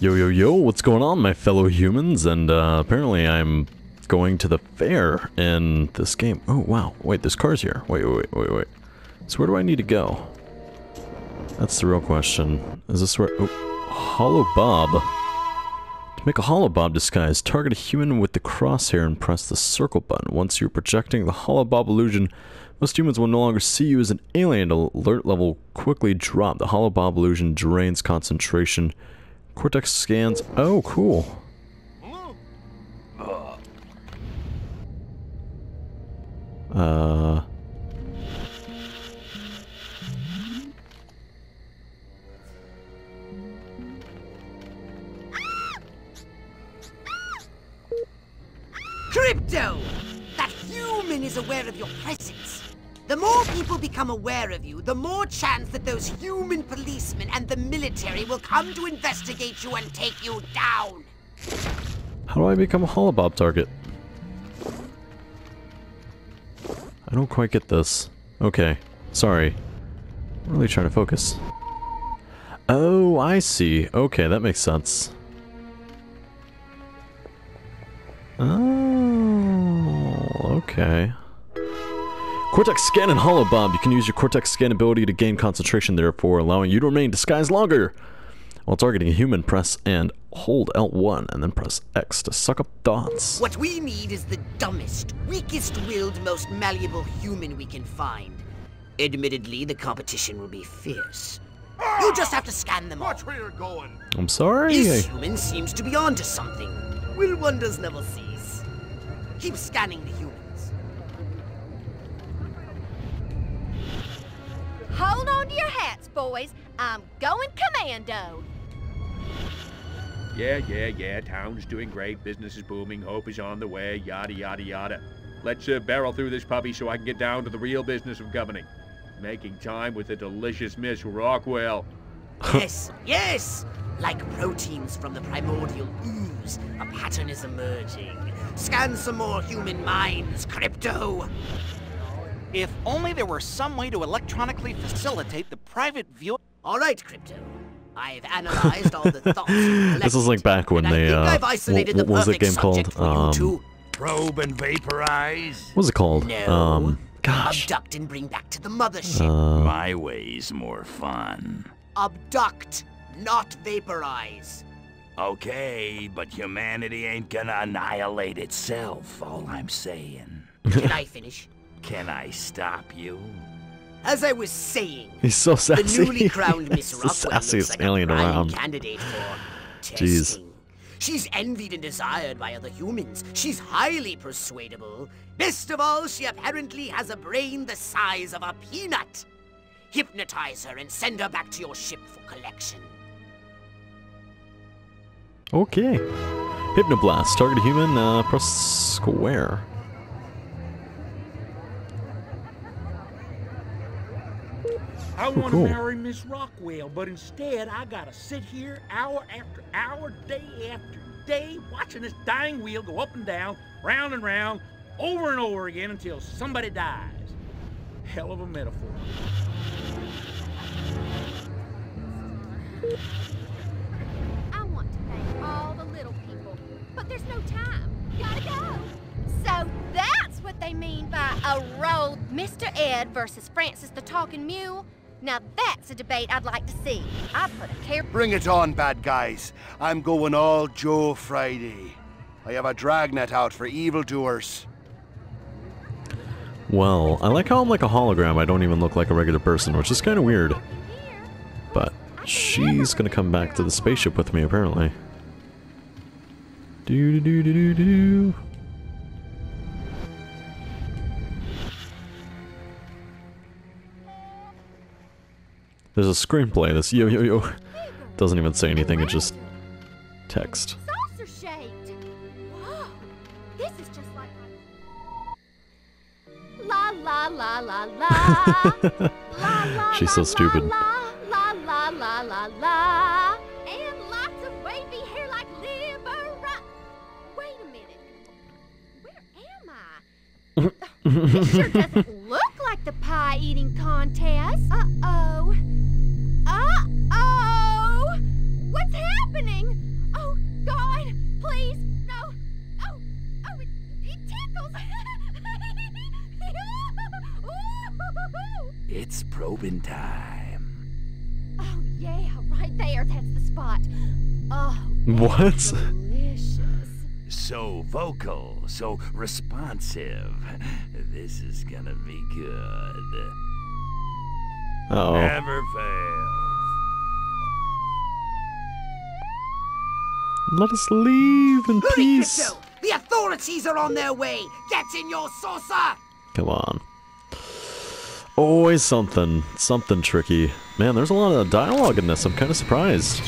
Yo, yo, yo, what's going on, my fellow humans? And uh, apparently I'm going to the fair in this game. Oh, wow. Wait, this cars here. Wait, wait, wait, wait. So where do I need to go? That's the real question. Is this where... Oh, Holobob. To make a Holobob disguise, target a human with the crosshair and press the circle button. Once you're projecting the Holobob illusion, most humans will no longer see you as an alien. Alert level quickly drop. The Holobob illusion drains concentration. Cortex scans. Oh, cool. Uh... Crypto! That human is aware of your presence. The more people become aware of you, the more chance that those human policemen and the military will come to investigate you and take you down. How do I become a holobob target? I don't quite get this. Okay. Sorry. I'm really trying to focus. Oh, I see. Okay, that makes sense. Oh, okay. Cortex Scan and Holobob. You can use your Cortex Scan ability to gain concentration, therefore allowing you to remain disguised longer. While targeting a human, press and hold L1 and then press X to suck up thoughts. What we need is the dumbest, weakest-willed, most malleable human we can find. Admittedly, the competition will be fierce. You just have to scan them all. Watch where you're going. I'm sorry. This human seems to be onto something. Will wonders never cease? Keep scanning the humans. Hats, boys. I'm going commando. Yeah, yeah, yeah. Town's doing great. Business is booming. Hope is on the way. Yada, yada, yada. Let's uh, barrel through this puppy so I can get down to the real business of governing. Making time with the delicious Miss Rockwell. yes, yes! Like proteins from the primordial ooze, a pattern is emerging. Scan some more human minds, Crypto! If only there were some way to electronically facilitate the private view. All right, Crypto. I've analyzed all the thoughts. this is like back when they, uh, what, what was that game called? Um, Probe and vaporize. What was it called? No. Um, gosh. Abduct and bring back to the mothership. Uh, My way's more fun. Abduct, not vaporize. Okay, but humanity ain't gonna annihilate itself, all I'm saying. Can I finish? Can I stop you? As I was saying, He's so sassy. the newly crowned Miss He's the Rockwell sassiest looks like alien a prime around. candidate for Jeez. testing. She's envied and desired by other humans. She's highly persuadable. Best of all, she apparently has a brain the size of a peanut. Hypnotize her and send her back to your ship for collection. Okay. Hypnoblast. Target a human, uh, press square. I want to cool. marry Miss Rockwell, but instead I gotta sit here hour after hour, day after day, watching this dying wheel go up and down, round and round, over and over again until somebody dies. Hell of a metaphor. I want to thank all the little people, but there's no time. Gotta go. So that's what they mean by a road Mr. Ed versus Francis the Talking Mule. Now that's a debate I'd like to see. I'd put a care. Bring it on, bad guys. I'm going all Joe Friday. I have a dragnet out for evildoers. Well, I like how I'm like a hologram. I don't even look like a regular person, which is kind of weird. But she's gonna come back to the spaceship with me, apparently. Do do do do do do. There's a screenplay. This yo yo yo doesn't even say anything. it's just text. Saucer shaped. Whoa, this is just like. La la la la la. la la. She's so stupid. La la la la la la. And lots of wavy hair like Libera. Wait a minute. Where am I? this sure doesn't look like the pie eating contest. Uh oh. It's probing time. Oh, yeah, right there. That's the spot. Oh, What? delicious. So vocal, so responsive. This is gonna be good. Uh oh. Never fails. Let us leave in Hurry, peace. Crypto! The authorities are on their way! Get in your saucer! Come on. Always something, something tricky. Man, there's a lot of dialogue in this. I'm kind of surprised.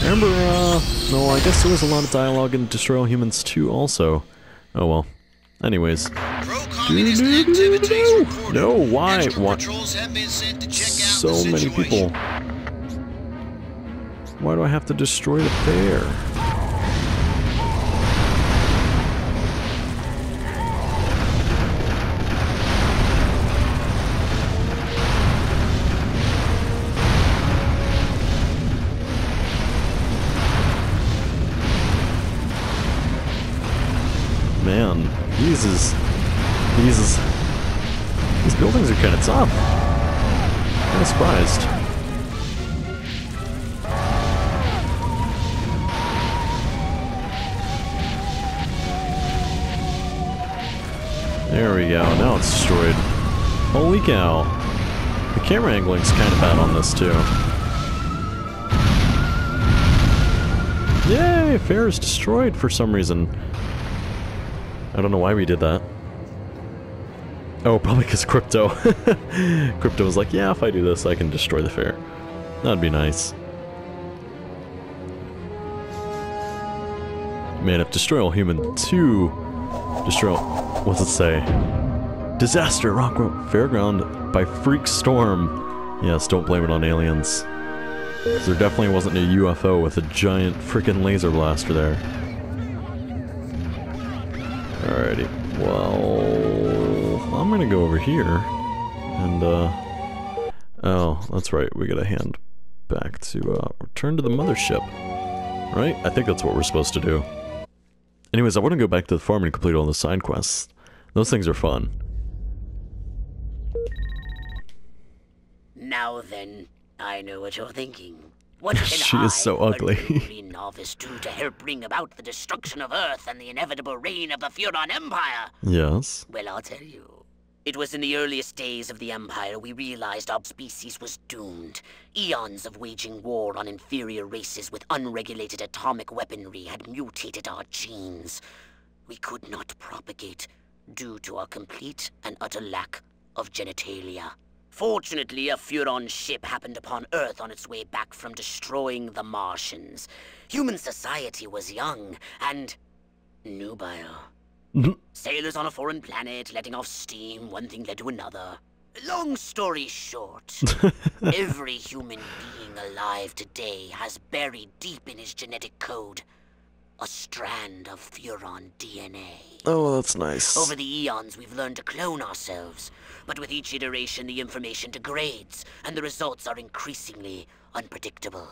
I remember, uh, no, I guess there was a lot of dialogue in Destroy All Humans 2 also. Oh well. Anyways. Pro-communist activities reported. No, why? Why? patrols have been sent to check out So many people. Why do I have to destroy the fair? Surprised. There we go. Now it's destroyed. Holy cow. The camera angling's kind of bad on this too. Yay! Fair is destroyed for some reason. I don't know why we did that. Oh, probably because Crypto. Crypto was like, yeah, if I do this, I can destroy the fair. That'd be nice. Man, if Destroy All Human 2... Destroy All... What's it say? Disaster Rockwell Fairground by Freak Storm. Yes, don't blame it on aliens. there definitely wasn't a UFO with a giant freaking laser blaster there. Alrighty. Well, gonna go over here. And, uh... Oh, that's right. We gotta hand back to, uh, return to the mothership. Right? I think that's what we're supposed to do. Anyways, I want to go back to the farm and complete all the side quests. Those things are fun. Now then, I know what you're thinking. What can She I, is so ugly. novice, do to help bring about the destruction of Earth and the inevitable reign of the Furon Empire? Yes. Well, I'll tell you. It was in the earliest days of the Empire we realized our species was doomed. Eons of waging war on inferior races with unregulated atomic weaponry had mutated our genes. We could not propagate due to our complete and utter lack of genitalia. Fortunately, a Furon ship happened upon Earth on its way back from destroying the Martians. Human society was young and nubile. Sailors on a foreign planet, letting off steam, one thing led to another. Long story short, every human being alive today has buried deep in his genetic code a strand of Furon DNA. Oh, that's nice. Over the eons, we've learned to clone ourselves, but with each iteration, the information degrades, and the results are increasingly unpredictable.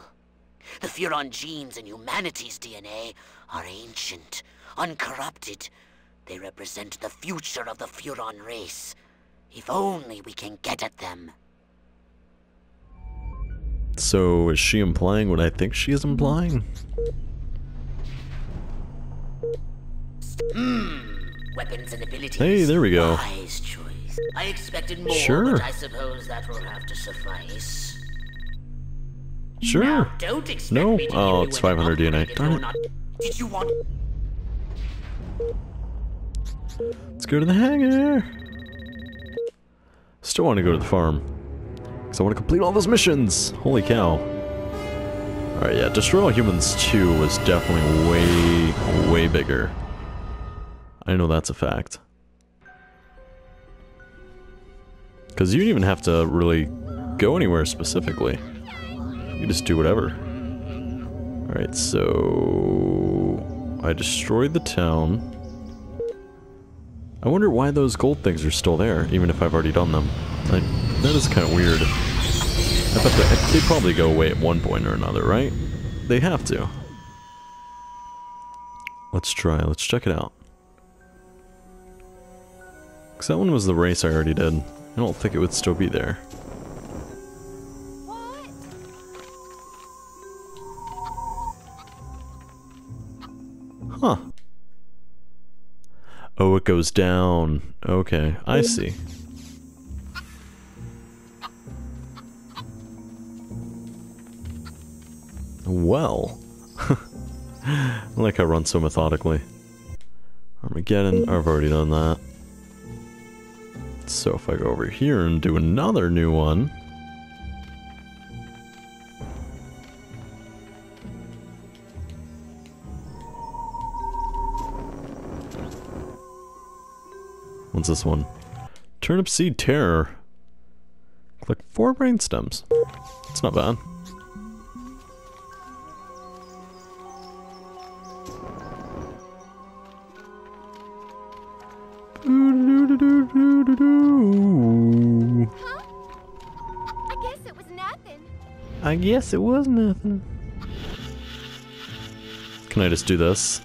The Furon genes in humanity's DNA are ancient, uncorrupted. They represent the future of the Furon race. If only we can get at them. So, is she implying what I think she is implying? Hmm. Weapons and abilities. Hey, there we go. Wise choice. I expected more, Sure. but I suppose that will have to suffice. Sure. Now, don't expect No? Oh, it's 500 DNA. Darn it. Did you want? Let's go to the hangar. Still want to go to the farm. Because I want to complete all those missions. Holy cow. Alright, yeah, Destroy All Humans 2 was definitely way, way bigger. I know that's a fact. Because you didn't even have to really go anywhere specifically. You just do whatever. Alright, so... I destroyed the town. I wonder why those gold things are still there, even if I've already done them. Like, that is kind of weird. I bet they, they probably go away at one point or another, right? They have to. Let's try, let's check it out. Because that one was the race I already did. I don't think it would still be there. Huh. Oh, it goes down. Okay, I see. Well. I like how I run so methodically. Armageddon, I've already done that. So if I go over here and do another new one... What's this one? Turnip Seed Terror. Click four brain stems. It's not bad. Huh? I guess it was nothing. I guess it was nothing. Can I just do this?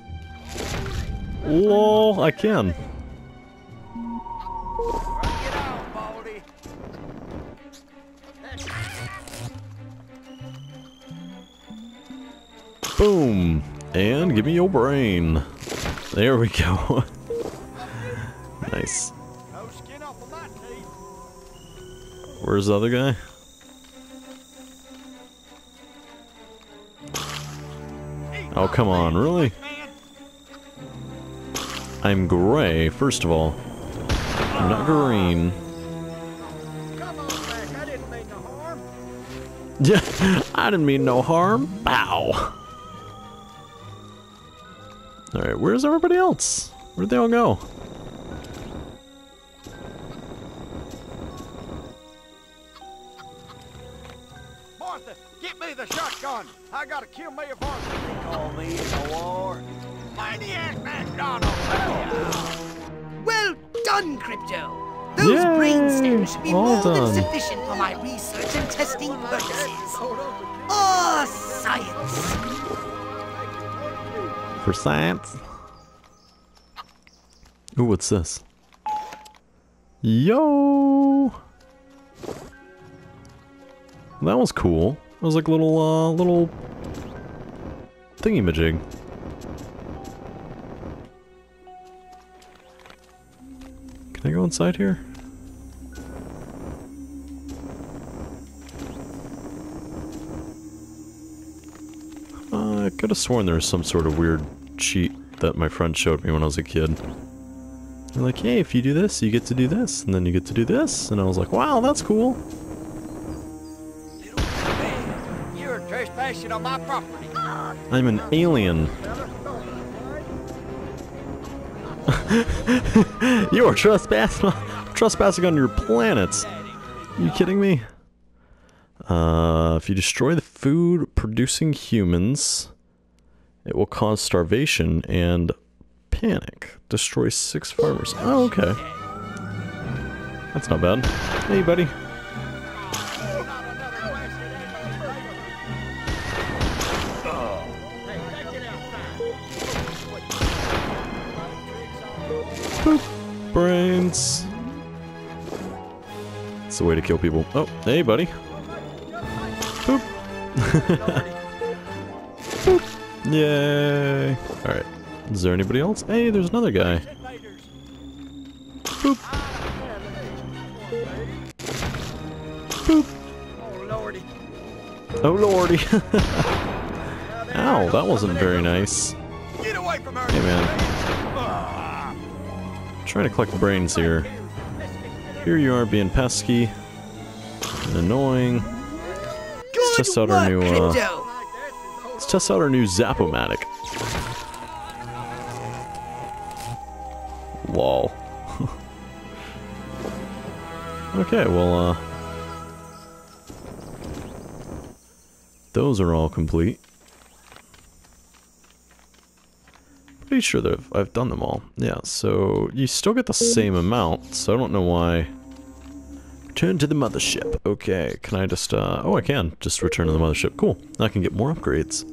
Lol, I can. Boom! And give me your brain. There we go. nice. Where's the other guy? Oh, come on, really? I'm gray, first of all. I'm not green. Yeah, I didn't mean no harm. Bow. Alright, where's everybody else? Where'd they all go? Martha, get me the shotgun. I gotta kill Mayor Barker. They call me in the war. Maniac McDonald. Well done, Crypto. Those Yay! brain stems should be Well more done. than sufficient for my research and testing purposes. Oh, science! For science. Ooh, what's this? Yo! That was cool. It was like a little, uh, little thingy-majig. Can I go inside here? Could have sworn there was some sort of weird cheat that my friend showed me when I was a kid. They're like, hey, if you do this, you get to do this, and then you get to do this. And I was like, wow, that's cool. You're trespassing on my property. I'm an alien. you are trespassing, trespassing on your planet. Are you kidding me? Uh, if you destroy the food producing humans, it will cause starvation and panic. Destroy six farmers. Oh, okay. That's not bad. Hey, buddy. Boop. Brains. It's the way to kill people. Oh, hey, buddy. Boop. Yay. Alright. Is there anybody else? Hey, there's another guy. Boop. Boop. Oh, lordy. Ow, that wasn't very nice. Get away from her. Hey, man. Trying to collect brains here. Here you are being pesky and annoying. Let's test out our new, uh! Let's test out our new Zapomatic. Lol. okay, well, uh... Those are all complete. Pretty sure that I've, I've done them all. Yeah, so you still get the same amount, so I don't know why... Return to the mothership. Okay, can I just, uh... Oh, I can. Just return to the mothership. Cool. I can get more upgrades.